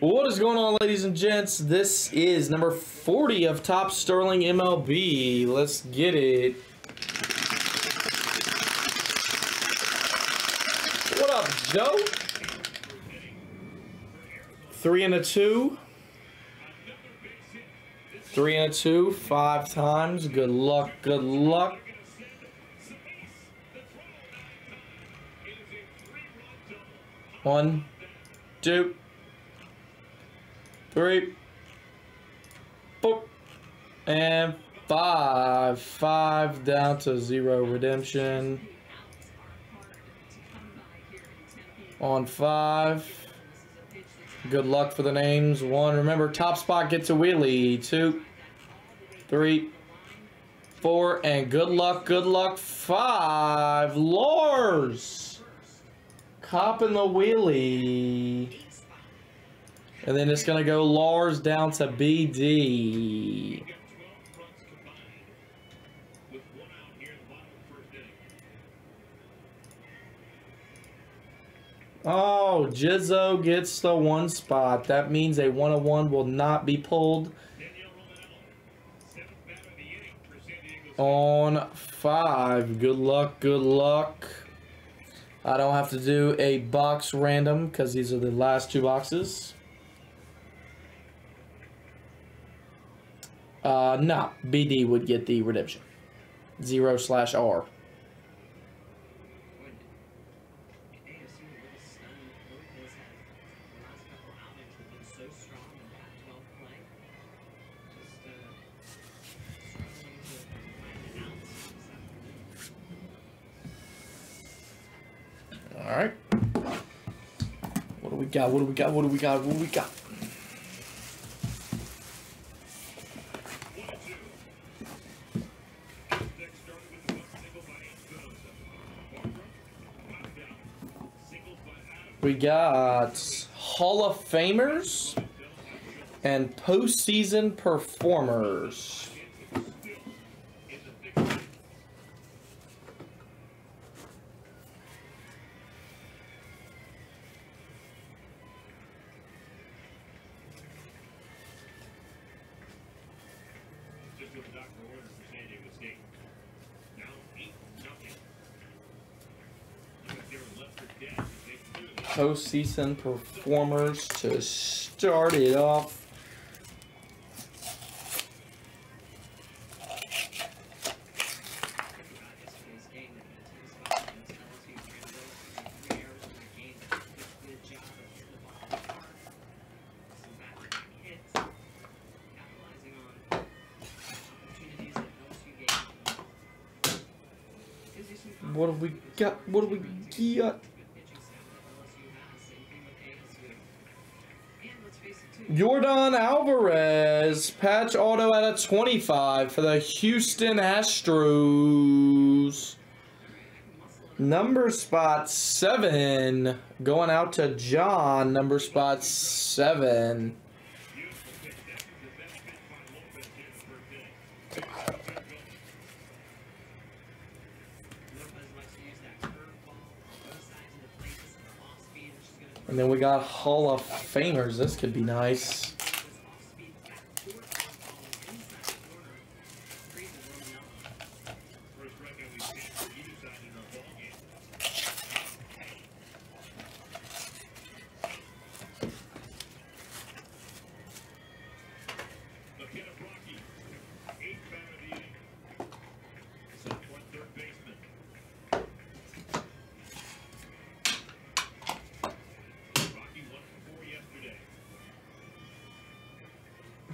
What is going on, ladies and gents? This is number 40 of Topps Sterling MLB. Let's get it. What up, Joe? Three and a two. Three and a two, five times. Good luck, good luck. One, two, three, four, and five. Five down to zero redemption. On five. Good luck for the names. One, remember, top spot gets a wheelie. Two, three, four, and good luck, good luck. Five. Lars. Copping the wheelie. And then it's going to go Lars down to BD. Oh, Jizzo gets the one spot. That means a 101 will not be pulled. On five. Good luck, good luck. I don't have to do a box random because these are the last two boxes. Uh, no, BD would get the redemption. Zero slash R. All right. What do we got? What do we got? What do we got? What do we got? We got Hall of Famers and postseason performers. Postseason performers to start it off. What have we got? What have we got? Yordan Alvarez, patch auto at a 25 for the Houston Astros. Number spot 7 going out to John, number spot 7. And then we got Hall of Famers. This could be nice.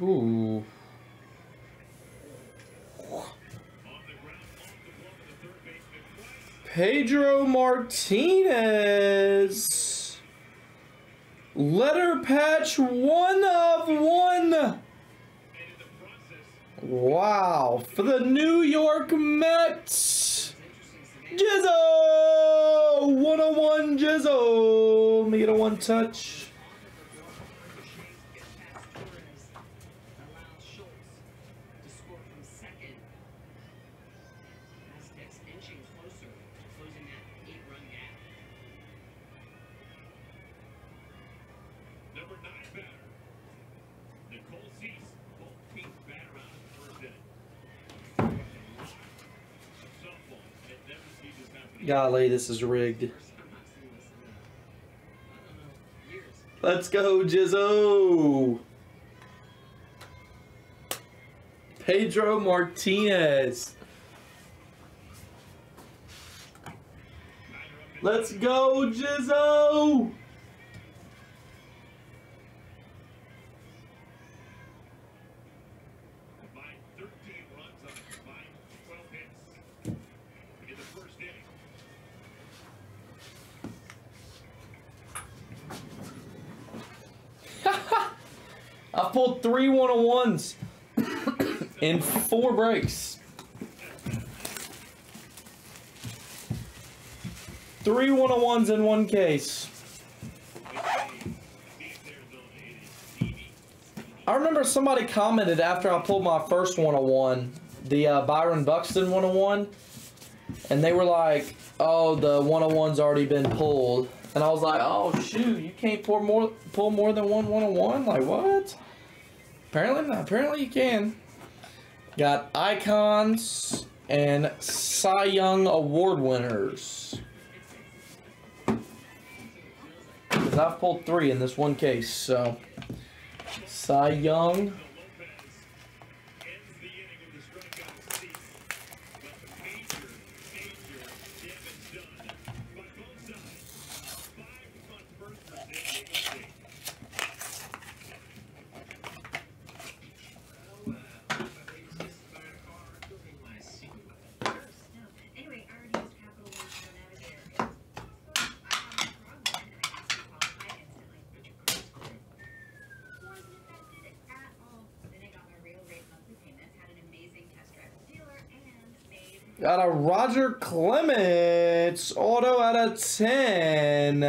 Ooh. Pedro Martinez. Letter patch one of one. Wow. For the New York Mets. Jizzo. 101 Jizzo. Let me get a one touch. Golly, this is rigged. Let's go, Jizzo! Pedro Martinez. Let's go, Jizzo! Three one on ones in four breaks. Three one on ones in one case. I remember somebody commented after I pulled my first one on one, the uh, Byron Buxton one on one, and they were like, "Oh, the one on one's already been pulled," and I was like, "Oh shoot, you can't pull more pull more than one one on one? Like what?" Apparently, not. apparently you can. Got icons and Cy Young award winners. Because I've pulled three in this one case, so Cy Young. Lopez ends the inning with the strikeout seat. But the major, major damage done by both sides. Five-run first for San Diego State. Anyway, I already used Capital One for Navigator. It's, I found the wrong one and I asked to qualify instantly. But your credit score wasn't affected at all. Then I got my real rate monthly payments, had an amazing test drive with the dealer, and made Got a Roger Clemens auto out of 10.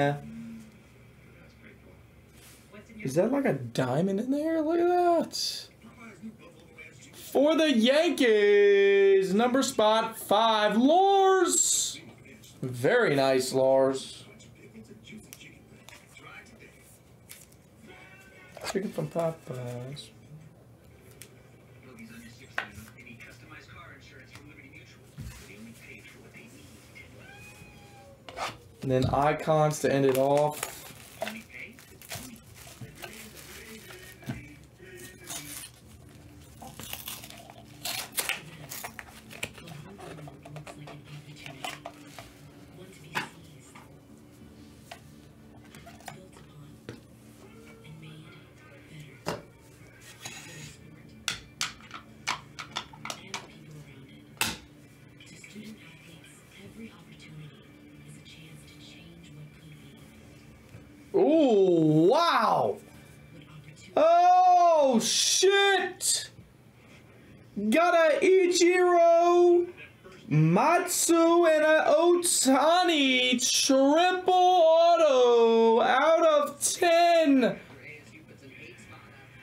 what's in your Is that like a diamond in there? Look at that. For the Yankees, number spot five, Lars. Very nice, Lars. Chicken from Popeyes. And then icons to end it off. Shit. Got a Ichiro, Matsui, and a Otani triple auto out of 10.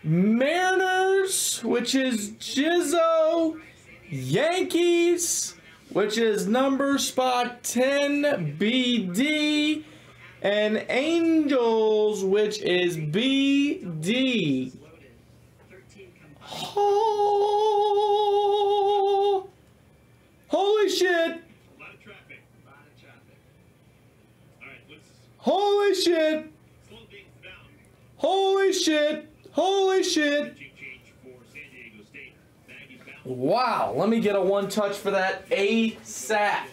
Mariners, which is Jizzo. Yankees, which is number spot 10 BD. And Angels, which is BD. Oh, holy shit! A lot of traffic. A lot of traffic. All right, let's Holy shit! slow things down. Holy shit! Holy shit! Pitching change for San Diego State. Maggie's bounce Wow, let me get a one touch for that ASAP.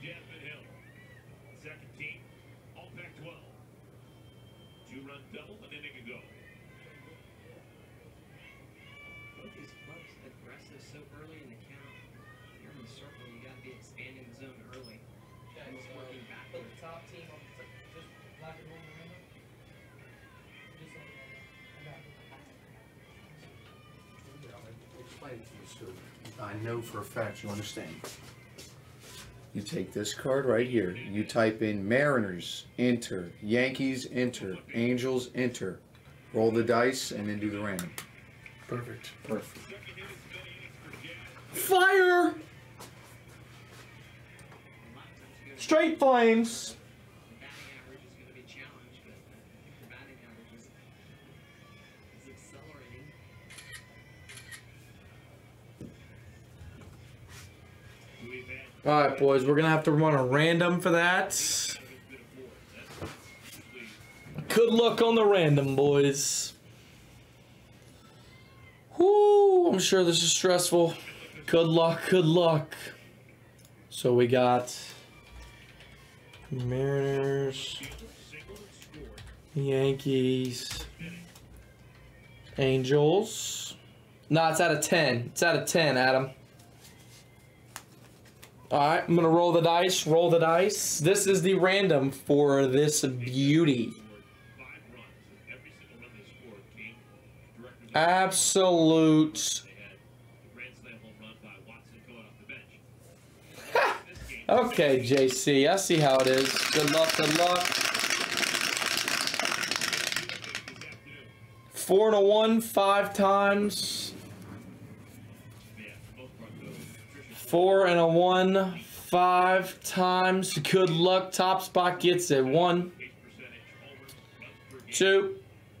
Jasmine Hill. Second team, all Pac 12. Two run double, and then they can go. Both these clubs aggressive so early in the count. You're in the circle, you gotta be expanding the zone early. Almost working uh, backwards. top team um, on just black and white Explain it to you so I know for a fact you understand. You take this card right here. You type in Mariners, enter. Yankees, enter. Angels, enter. Roll the dice and then do the random. Perfect. Perfect. Fire! A lot of times you go to Straight flames. All right, boys, we're gonna have to run a random for that. Good luck on the random, boys. Whoo, I'm sure this is stressful. Good luck, good luck. So we got Mariners, Yankees, Angels. No, it's out of 10. It's out of 10, Adam. All right, I'm to roll the dice. Roll the dice. This is the random for this beauty. Absolute. Okay, JC, I see how it is. Good luck, good luck. Four to one, five times. Four and a one, five times. Good luck. Top spot gets it. One, two,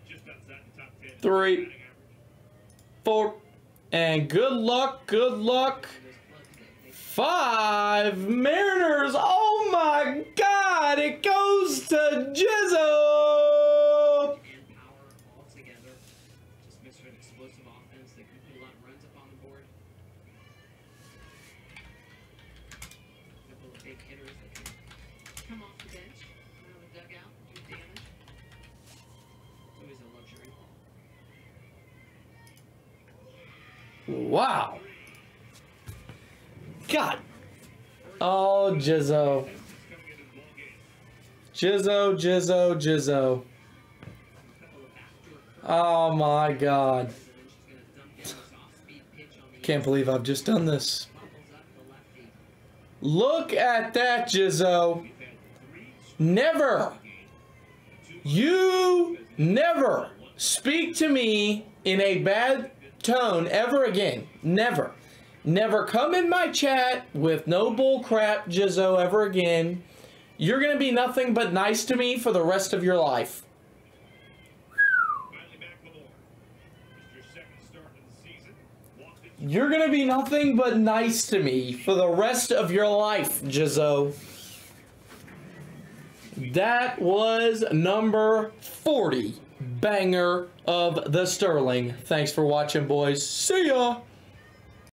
just outside the top 10. Three. four, and good luck, good luck. Five Mariners. Oh my God! It goes to Jizzo. A couple of big hitters that can come off the bench, out of the dugout, do damage. It's always a luxury. Wow. God. Oh, Jizzo. Jizzo, Jizzo, Jizzo. couple of backdoor curves, Oh my God. and then she's gonna dump in this off-speed pitch on the Can't believe I've just done this. bubbles up the lefty. Look at that, Jizzo. Never. You never speak to me in a bad tone ever again. Never. Never come in my chat with no bull crap, Jizzo, ever again. You're going to be nothing but nice to me for the rest of your life. You're to be nothing but nice to me for the rest of your life, Jizzo. That was number 40 banger of the Sterling. Thanks for watching, boys. See ya.